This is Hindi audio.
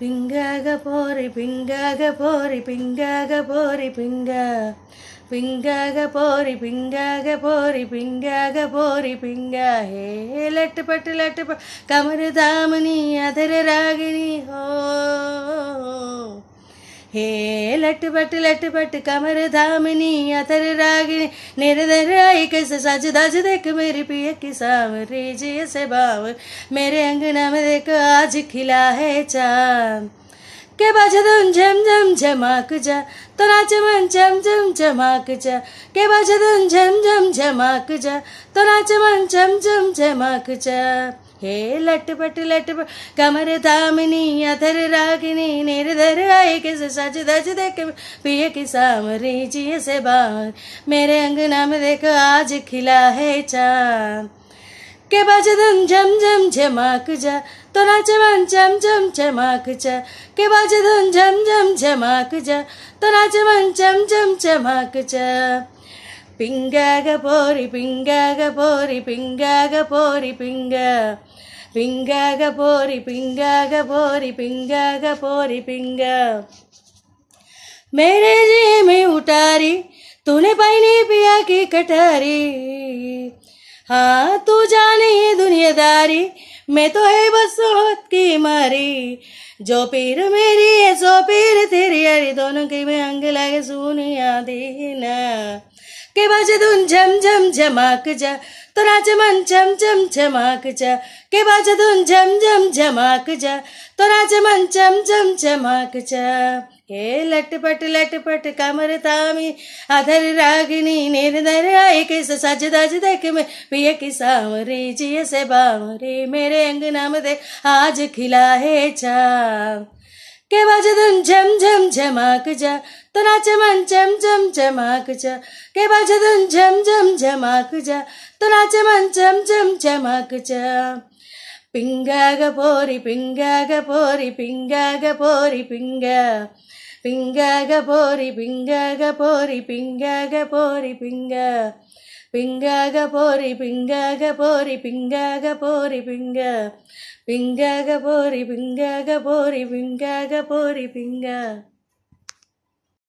பிங்காக போரி பிங்காக போரி பிங்காக போரி பிங்கா பிங்காக போரி பிங்காக போரி பிங்காக போரி பிங்கா. ஹே லட்டு பட்டு லட்டு ப கமரு தாமினி அதர ராகினி ஹோ. हे लट बट कमर धामनी अतर रागिनी निरधर आई कैसे सज दज देख मेरी पिय की साम जी से भाव मेरे अंगना में देख आज खिला है चाँद। के बजदुन झम झम झमाक जा तो नाच मन झम झम झमाक जा। के बजदुन झम झम झमाक जा तो नाच मन झम झम झमाक जा। हे लट पट लट पट कमर दामिनी अधर रागिनी, निर्धर आए के सज दज देख पिय की सामरी जी से बाहर। मेरे अंगना में देख, आज खिला है चाँद। के बाजदन झम झम झमाक जा तोनाचे मन झम झम झमाक जा के बाजदन झम झम झमाक जा तोनाचे मन झम झम झमाक जा पिंगाग पोरी पिंगाग पोरी पिंगाग पोरी पिंगा पिंगाग पोरी पिंगाग पोरी पिंगाग पोरी पिंगा मेरे जी में उतारी तूने पाई नहीं पिया की कटारी हाँ तू जाने दुनियादारी, मैं तो है बस की मारी। जो पीर मेरी है, सो पीर तेरी यारी दोनों की मैं अंग लगे सुनिया देना। के बाजे धुन झम झम झमाक जा तो नाच मन झम झम झमाक जा। के बाजे धुन झम झम झमाक जा तो नाच मन झम झम झमाक जा। हे लटपट लटपट कमर तामी अधर रागिनी निर्धर आए, के सज दज देख में पिय की सावरी जी से बावरी, मेरे अंगना में दे, आज खिला है 깨바지든 잼잼잼아 그자 떠났지만 잼잼잼아 그자 깨바지든 잼잼잼아 그자 떠났지만 잼잼잼아 그자 빙가가 보리 빙가가 보리 빙가가 보리 빙가. 빙가가 보리 빙가가 보리 빙가가 보리 빙가. பிங்காக போரி பிங்காக போரி பிங்காக போரி பிங்க பிங்காக போரி பிங்காக போரி பிங்காக போரி பிங்க.